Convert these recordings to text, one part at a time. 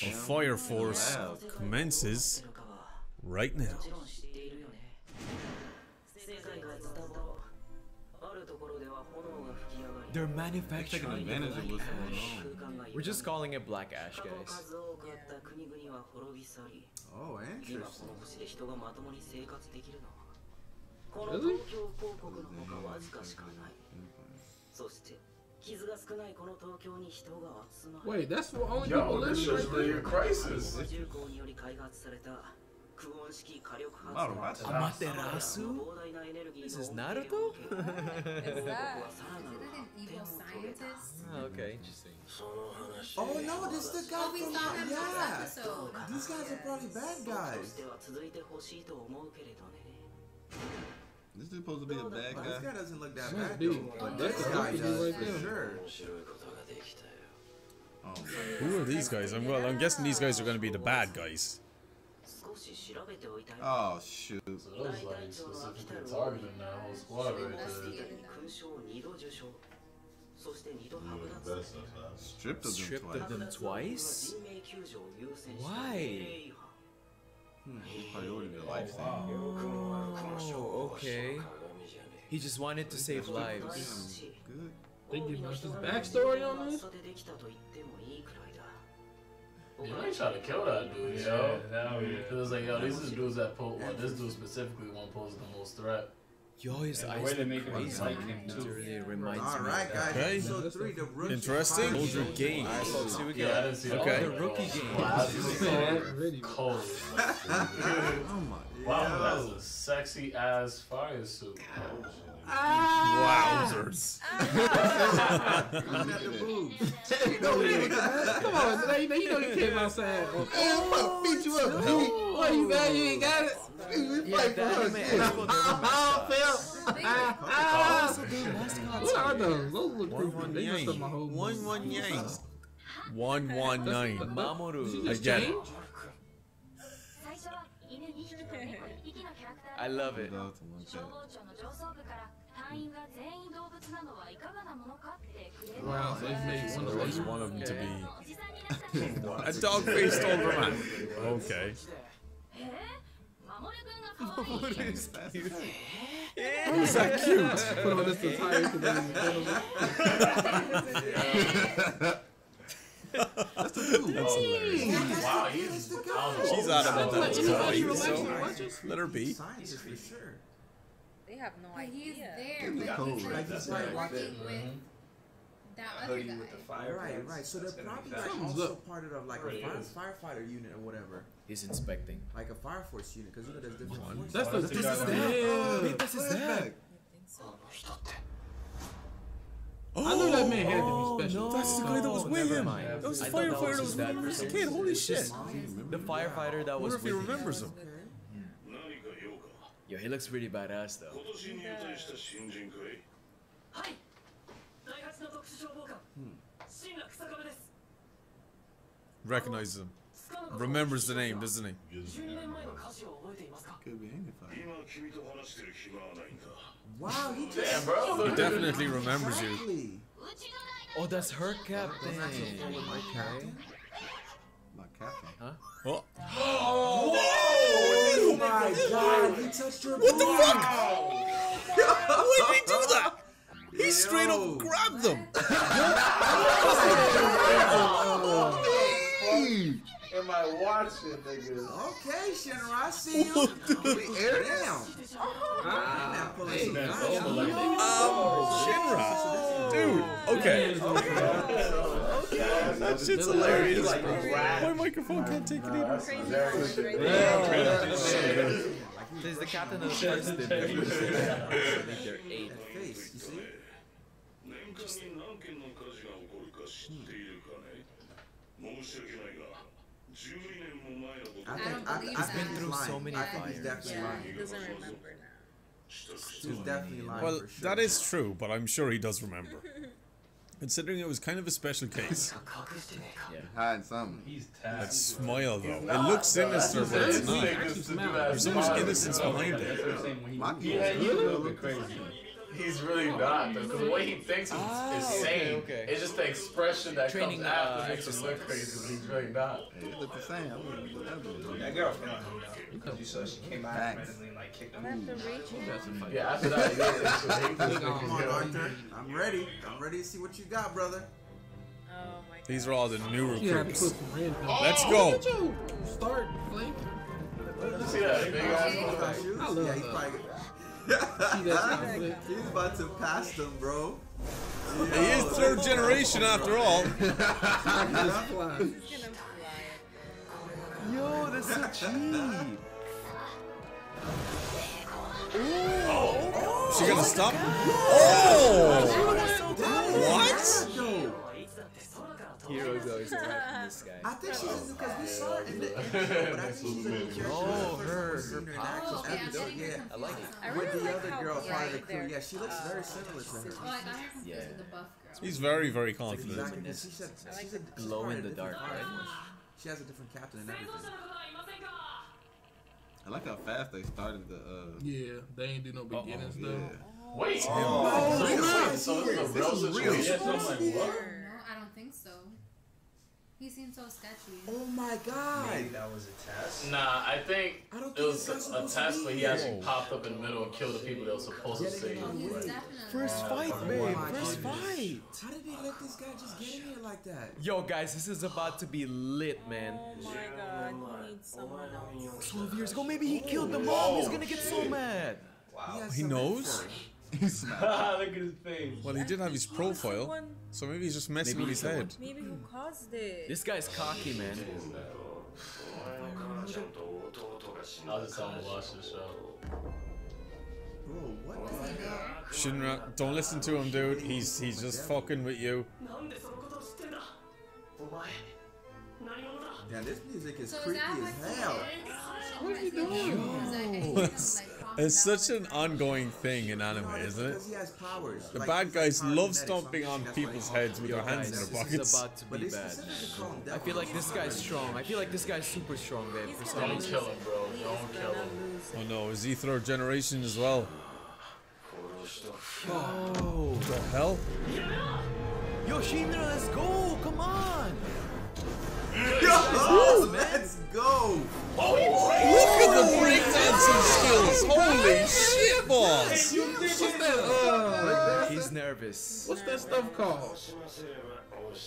The fire force commences right now. They're manufacturing They're advantage of what's going on. We're just calling it black ash, guys. Oh, interesting. Really? Wait, that's what only Yo, people this is really a crisis. Amaterasu? This is Naruto? is that, is evil? Oh, okay, interesting. Oh no, this is the guy oh, from that yeah. Episode. These guys are probably bad guys. This is supposed to be a bad guy. This guy doesn't look that bad. Dude, but this guy does for sure. Oh, Who are these guys? I'm well. I'm guessing these guys are going to be the bad guys. Oh shoot! So those like specifically targeting that whole squad right there. Stripped them twice. Them twice? Why? Oh, okay. He just wanted to save lives. Good. They give his backstory on this? You ain't trying to kill that dude, yo. Because yeah. it's like, yo, these dudes that pose, well, this dude specifically one poses the most threat. Yo, his And the way they make him crazy. like him, too. Literally reminds All me right, of guys. that. Okay. Episode three, the rookie. Interesting. fire Soldier team. Games. So see what we Yeah, I got. didn't see Okay. The rookie game. Already. Cold. Oh my. Wow, that's a sexy ass fire suit. Wowzers. Looking at the. Come on, now you know, you know you came outside. Oh, beat you up boy, you got it. You got it. We yeah, for us. Yeah. Oh, Phil. What are those? Those look pretty fun. They messed up my whole one one yang. One one nine. Mamoru. Again. I love it. Wow, they've made one of, one of them to be a dog faced old man. Okay what is that? That cute? Put on this attire. That's the dude. That's hilarious. Wow, he's, he's she's out of that. Let her be. Science for sure. They have no idea. He's there, like with that hoodie guy. with the fire. Right, right. So they're probably like also look. part of like a fire, firefighter unit or whatever. He's inspecting. Like a fire force unit, because you know there's different One. That's the, this, is that. Oh, this is Oh, I knew that man had to be oh, special. That's the guy that was oh, with him. That was the firefighter that was, with him. This kid, holy shit. The firefighter that was with him. Wonder if he remembers him. Yo, he looks pretty badass though. Yeah. の特殊消防官新楽草壁です Recognizes him. Remembers the name, doesn't he? 12年前の歌詞を覚えていますか Could be anything. 今君と話してる暇はないんだ Wow, he just Damn, bro. He definitely remembers you. exactly. Oh, that's her captain. My Okay. captain. My captain. Huh? Oh, Oh my god, he touched your what the boob. fuck? Why did he do that? He straight Yo. up grabbed them. Am I watching, niggas? Okay, Shinra, I see you. we air down. Now pull us some guys. Um, Shinra. Dude, okay. That shit's hilarious. My microphone can't take it either. So he's the captain of the first division. They're eight. Face, you see? I think, I, have been through so many I think he's yeah, lying. He doesn't remember now. He's definitely lying. Well, sure. that is true, but I'm sure he does remember. Considering it was kind of a special case. yeah. Hide something. He's tapped. That smile though. Not, it looks sinister, but it's not. There's so much innocence behind it. Yeah, he's a little bit crazy. He's really not, because the way he thinks is Ah, insane. okay, okay. It's just the expression that Training, comes after uh, makes him look crazy, but he's really not. It look the same. I wouldn't that, but- That girl feeling him though. Because you saw she came out Thanks. randomly and like kicked I him. have to reach. Yeah, after that, yeah, it's just Come on. Arthur. I'm ready. I'm ready to see what you got, brother. Oh my god. These are all the new You have to put recruits. some. Let's go. Look at you. Start playing. See that big ass What about shoes? I love yeah, he's that. probably. See that conflict? He's about to pass them, bro. He is third generation after all. Just fly. He's gonna fly. Yo, that's so cheap. She gonna oh stop? Oh! What? Yo, Heroes always attacking this guy. I think she's because we saw her in the intro, but I think she's a new character. Oh, This is the her- first time we've her her in. Oh, okay, I'm episode. Yeah. I like it. I With the like other girl, part of the crew. Yeah, she looks uh, very similar to her. Oh, I got her confused Yeah. with the buff girl. He's very, very confident. Exactly, because she said I she's a glow in the dark, different right? Fire She has a different captain and everything. I like how fast they started the. Uh, Yeah, they ain't do no beginnings yeah. though. Wait. Oh, Wait, no. so this is a This real is real. situation? She's I'm supposed to like, be what? there. No, I don't think so. He seems so sketchy. Oh my god. Maybe that was a test. Nah, I think I don't it was this guy's a test, be but he here. actually popped up in the middle and killed the people that were supposed to Getting save him. He's way. definitely. First fight, Oh babe. my First fight. How did they let this guy just get in here like that? Yo, guys, this is about to be lit, oh man. Oh my god, he needs someone else. 12 years ago, maybe he killed the mom. He's gonna get so mad. Wow. has He some he smiled. Look at his face. Well, he did have his profile, so maybe he's just messing Maybe with his head. Maybe who caused it? This guy's cocky, man. Shinra, don't listen to him, dude. He's he's just fucking with you. Yeah, this music is So creepy that as hell. What are you doing? it's such an ongoing thing in anime, isn't it? Because he has powers. The Like, bad guys like love pyrokinetic, so I'm stomping on guessing that's why people's heads with Yo, their hands guys, in their this pockets. is about to be they bad. specifically call him I feel like this guy's strong. I feel like this guy's super strong, babe. He's For some gonna Don't reason. kill him, bro. Don't kill him. Oh no, is he third generation as well? Oh. The hell? Yo, Shinra, let's go. Come on. Yo, let's go. Nervous. what's that stuff called?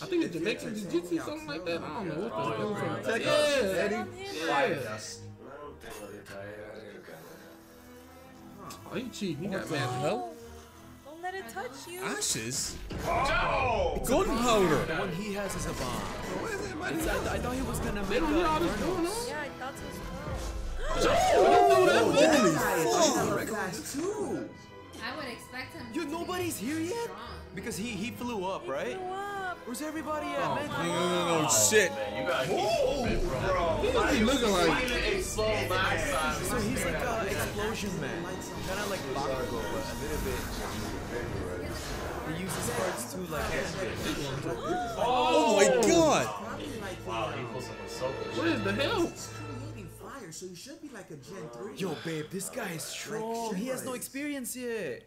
I think it's Jamaican Jiu-Jitsu, something like that. I don't know. What's oh, that? Yeah, Eddie. Yeah. Oh, he cheating. He got What mad. hell? Don't let it touch you. Ashes? Oh! Gunpowder! The one he has is a bomb. It's, I, I thought he was gonna They make don't know all a this going on. Yeah, I thought so. Oh, Holy fuck. fuck. Class two. I would expect him. Yo, nobody's here yet? strong. Because he, he flew up, right? Blew up. Where's everybody at, No, man? no, no, no, shit. Man, you gotta keep moving, bro. He don't looking like. He didn't explode last time. So he's like a explosion man. Kind of like Bakugo, but a little bit. He uses parts too like that. Oh my oh. god! Wow, he put some Ahsoka What is the hell? He's creating fire, so you should be like a Gen 3. Yo, babe, this guy is strong. He has no experience yet.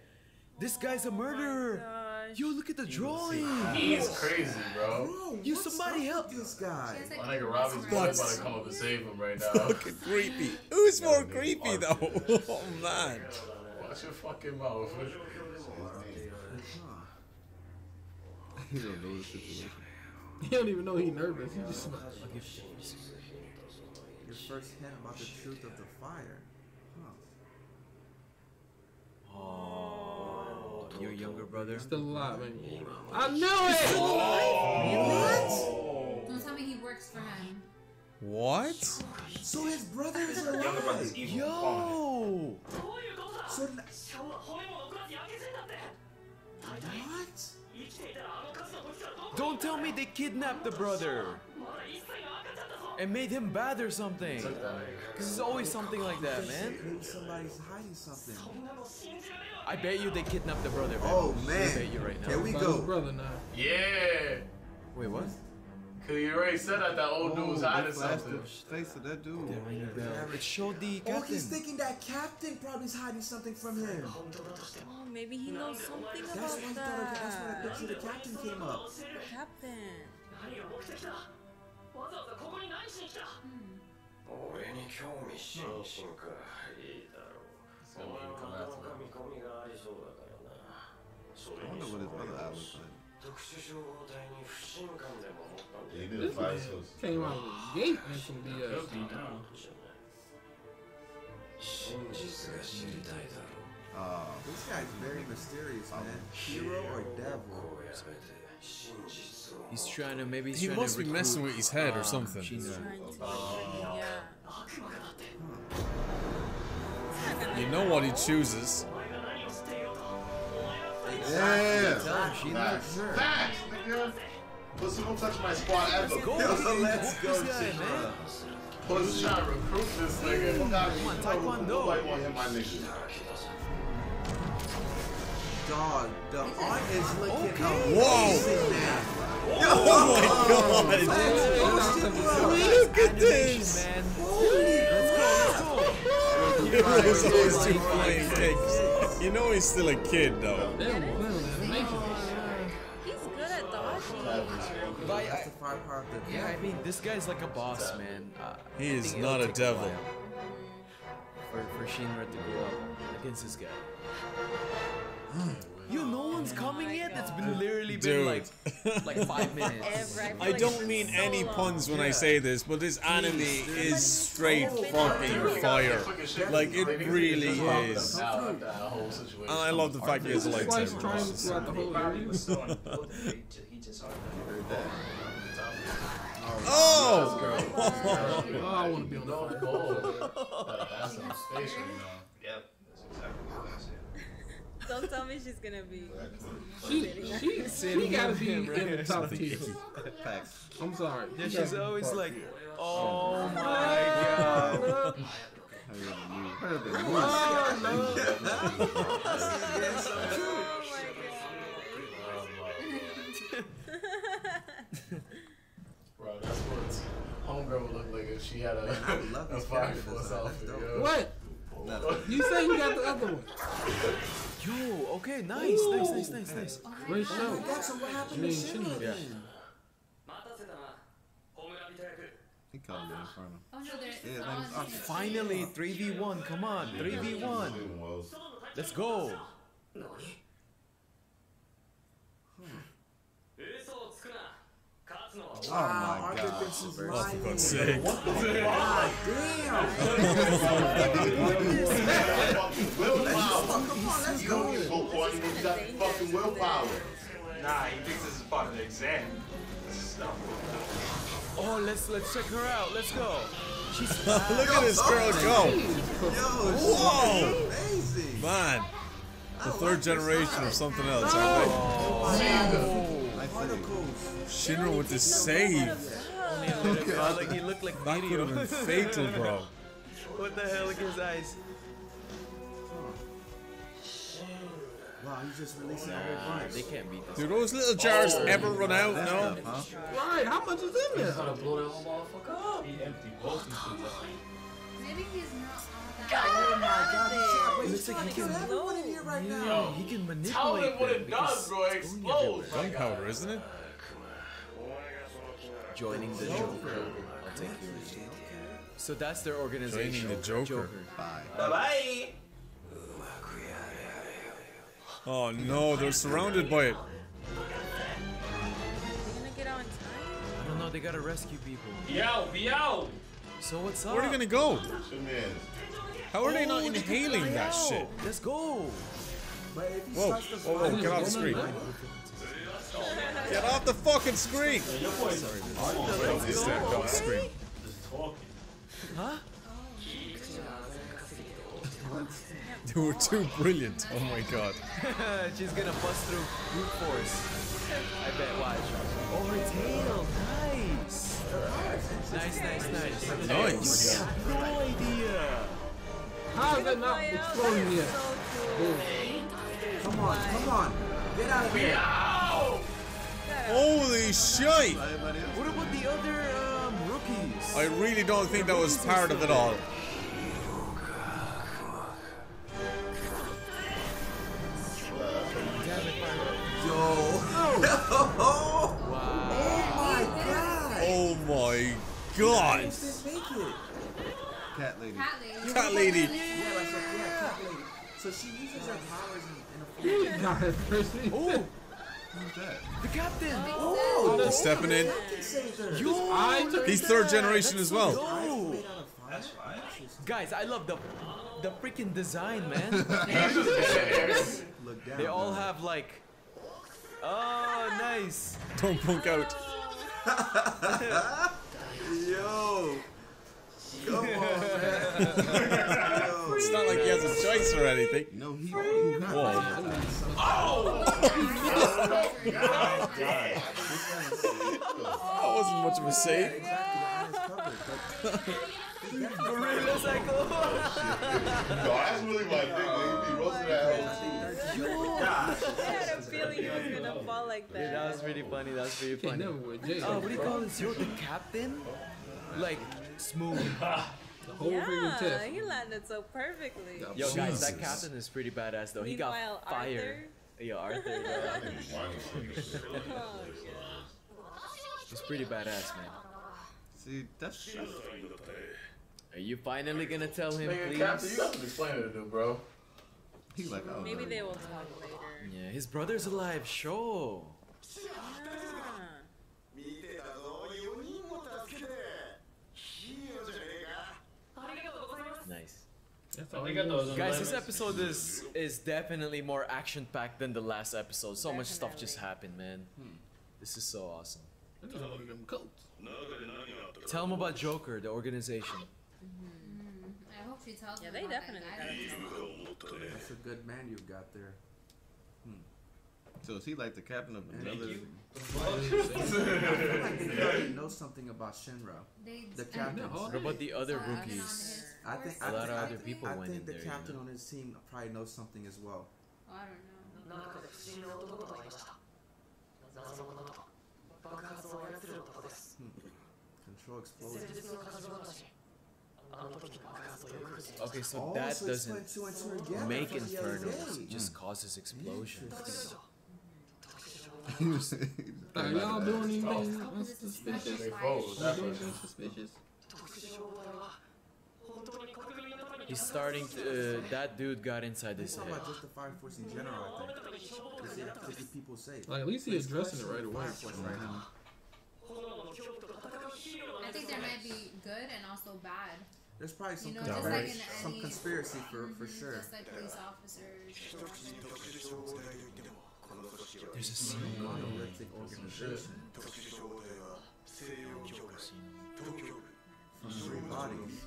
This guy's a murderer. Oh gosh. Yo, look at the drawing. He's crazy, bro. Bro, You somebody help. this guy. He like, My nigga Robbie's boy memory. about to come up and save him right now. Fucking creepy. Who's more creepy though? Oh man. Watch your fucking mouth. he don't know the situation. He don't even know he's nervous. He just. Your your first hint about the truth of the fire. huh? Oh, your younger brother. Still alive, man. I knew it! Oh. What? Don't tell me he works for him. What? So his brother is alive. Younger brother's. Yo. So what? Don't tell me they kidnapped the brother and made him bad or something. Because it's always something like that, man. Maybe somebody's hiding something. I bet you they kidnapped the brother. Man. Oh man! I bet you right now. Here we go, brother. Now. Yeah. Wait, what? Cause you already said that that old dude was oh, hiding something. Face of that dude. Yeah. It showed the captain. Oh, he's thinking that captain probably's hiding something from him. Oh, maybe he knows something that's about that. Thought, that's why the picture the captain came up. Captain. わざわざここに何しに来た、俺に興味津々か、まあ、いいだろう。そういうこと込みがありそうだからな。それにしてもよ。し特殊消防隊に不信感でも持ったんだけど今ゲイフシンディアルスだな真実が知りたいだろう Uh, He's trying to maybe he's He must to be messing with his head or something. Shinra. Trying to, yeah. You know what he chooses. Yeah. Tell him, Shinra. Facts. Facts, nigga. Pussy don't touch my squad ever. Go, Yo, baby. let's Whoop go, this guy, Shinra. man. Pussy trying to recruit this nigga. Fuck out of Come on. Taekwondo. Nobody want him, my nigga. Dog, the art is looking Whoa. amazing, man. Oh my god! Look at this! Man. Heroes always do flying kicks. You know he's still a kid though. They don't play with animation. He's good at dodging. That's the fire part of the Yeah, I mean, this guy's like a boss, man. Uh, He is not a devil. while For, for Shinra to go up against this guy. You, no one's coming yet? It's been literally been like like five minutes. Every- I don't mean any puns when I say this, but this anime is straight fucking fire. Like it really is. Now, like that whole situation. And I love the fact he has a Twice lightsaber. trying throughout the whole area. Oh! Oh, I want to be on the No fire. bull. That's some space right now. Yep, that's exactly what I said. Don't tell me she's gonna be. She, she, she gotta be in the top tier. Facts. I'm sorry. Yeah, she's always like, oh my god. Heard the news. Bro, that's what homegirl would look like if she had a, I love a this Fire character Force design. That's outfit. dope. yo. What? You say you got the other one. Yo, okay, nice, Ooh. nice, nice, nice, nice. Oh Great show. Oh so what happened to Shinra yeah. He called oh. Oh, no, there's yeah, oh, finally, 3v1. Come on, 3v1. Let's go. Oh Wow, my Arthur god. thinks he's Oh, for lying. God's sake. God damn. Willpower. Come on, let's You go. don't get go for it, you got fucking willpower. Nah, he thinks this is part of the exam. This is not Oh, let's let's check her out. Let's go. She's Look at this girl go! Yo, Whoa! amazing. Man, the third generation of something else, oh, aren't Particles. They? Shinra with the save. only a little bit. Like he looked like That could have been fatal, bro. what the hell? Look at his eyes. Wow, he's just releasing a whole Nah, bunch. they can't beat this. Do those little jars oh, ever run out? No. Huh? Right, how much is in there? Gotta blow that whole motherfucker up. He empty both these shits out. Maybe he's not all Oh my god, he's trying- It he's looks like trying he to kill can- everyone in here right now. Yeah, he can manipulate Tell him what it does, bro. It explodes. Gunpowder, isn't it? Joining the Joker. I'll take you. So that's their organization. Joining the Joker. Bye. Bye-bye. Oh no, they're surrounded by it. Are they gonna get out in time? I don't know. They gotta rescue people. Be out, be out. So what's up? Where are they gonna go? How are they not Oh, they can inhaling that out. shit? Let's go. But if he Whoa, whoa, whoa, get off the screen. Get off the fucking screen! This damn dog screen. Huh? They were too brilliant. Oh my god. She's gonna bust through brute force. I bet. Watch. Oh, her tail. Nice. Nice, nice, nice. Nice. No idea. How oh, is that not exploding yet? Come on, come on. Get out of here. Holy shit! What about the um, I really don't think that was part of it all. Yo. oh my god. Oh my god. Just make it. Cat lady. Cat lady. Cat lady. Yeah, like, so, yeah, cat lady. So she uses her powers in, in a You got it first. Oh, Who's that? the captain. Oh, He's stepping in. Yo, He's third generation as well. Yo. Guys, I love the the freaking design, man. Down. they all have like. Oh, nice. Don't punk out. Yo. Come on, man. Yo. It's not like he has a choice or anything. No, he. Who got Whoa. Oh. That wasn't much of a save. Gorilla cycle. No, that's really my thing. man. He be roasting that I had a feeling he was gonna fall like Dude, that that. was really funny. That was really funny. never with Jay. Oh, what do you call this? Yo, the captain? Like, smooth. The whole freaking Yeah, test. he landed so perfectly. Yeah. Yo, guys, that captain is pretty badass though. He Meanwhile, got fire. Arthur. Yo, Arthur, bro. Oh, He's pretty badass, man. See, that's. Are you finally gonna tell him, Nigga, Captain, you please? have to explain it to dude, bro. He's like, oh. Maybe no. they will talk later. Yeah, his brother's alive. Sure. Nice. That's I all think he I know knows. those Guys, this episode is is definitely more action packed than the last episode. So much stuff just happened, man. This is so awesome. Tell them coats. Tell him about Joker, the organization. Mm-hmm. Mm-hmm. I hope she tells them. Yeah, they about that definitely guy. got it. That's a good man you've got there. So is he like the captain of another? I feel like they already know something about Shinra. They, The captain. What about the other Saw it on rookies? I think a lot of other people I went think in the there, you captain on his team probably knows something as well. I don't know. Hmm. Control explosions. Okay, so Oh, that so doesn't two two make from infernos. day. It just causes explosions. Are y'all doing anything Oh, suspicious? They Doing anything suspicious? He's starting to. Uh, that dude got inside his He's talking head. about just the fire force in general, I think. To keep- to keep people safe. Like, at least he Please addressing it right away. Right now. I think there might be good and also bad. There's probably some, You know, just like conspiracy, some conspiracy for, for Mhm, sure. Just like police officers. There's a scene. Monolithic organization. From three bodies.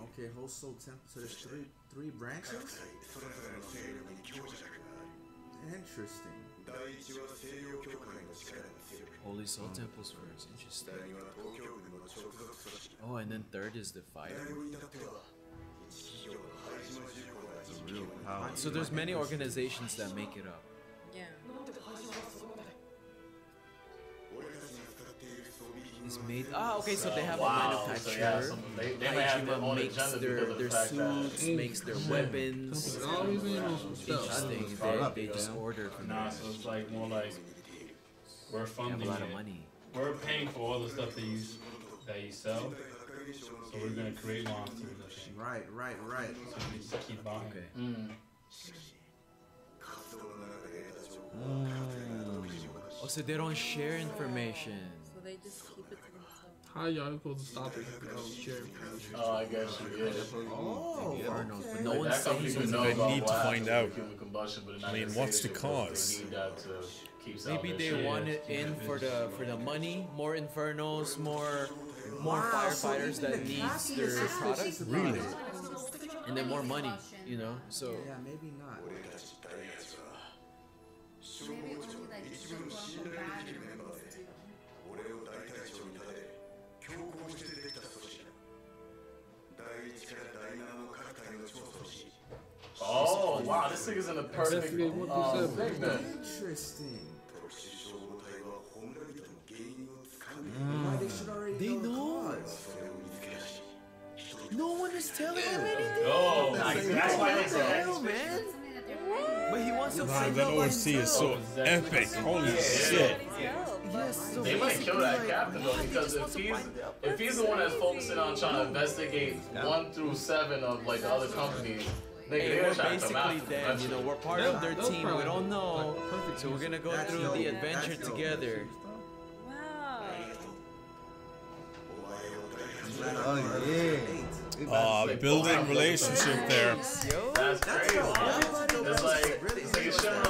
Okay, Holy Sol Temple. So there's three three branches? Interesting. Holy Sol Temples first. Interesting. Oh, and then third is the fire. The real power. So there's many organizations that make it up. Yeah. It's made. Ah, okay. So they have Wow, a so manufacturer. yeah, some- they- they may have their Haijima makes their because the their fact that- suits, makes their weapons. Something always in on some stuff. Interesting. Fuck They, they just yeah. order from Nah, so it's like more like we're They have funding a lot of it. money. We're paying for all the stuff that you that you sell. So we're gonna create monsters and shit. Right, right, right. So we just keep buying. Okay. Mm. Oh, so they don't share information. So they just keep it to themselves. How y'all supposed to stop it if don't share information? Oh, I guess you did. Oh, Infernos, but okay. no Like, one that says it. know They need to find out. chemical combustion, but they're not I mean, what's the because cause? They need that to keep selling Maybe they want it in for the for the money, more infernos, more more Wow, so firefighters even that the needs captain their is product, Really? and then more money, you know. So. Yeah, maybe not. Maybe only like the quote unquote bad ones do. Oh wow, this nigga's in the perfect Investigate what um, They know. No one is telling him anything. No, nice. that's why they said hell, man. But he wants to find that OST is so epic. Holy shit. So they might kill that like, captain though because if he's if he's the one that's focusing on trying to investigate one through seven of like the other companies. they are basically them, you know, we're part of their team, we don't know, so we're gonna go through the adventure together. Oh yeah. Uh, building relationship there. That's crazy. dope. It's like it's like really Shimmer's